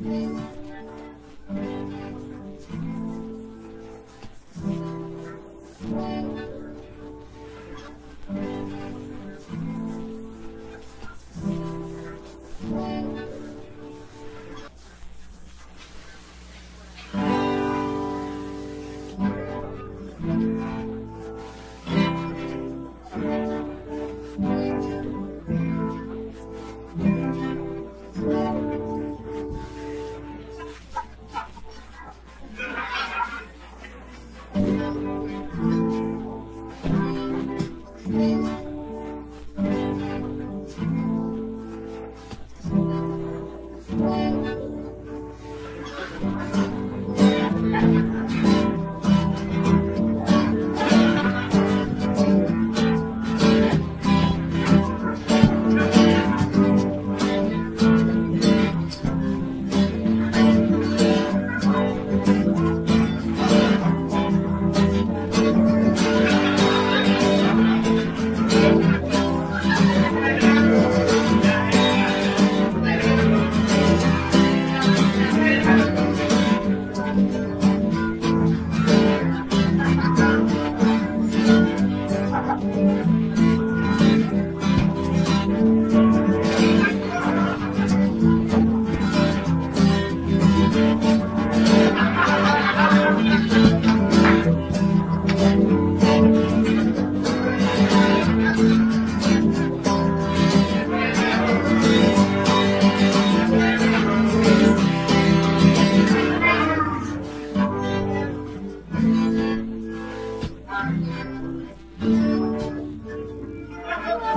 Mm-hmm.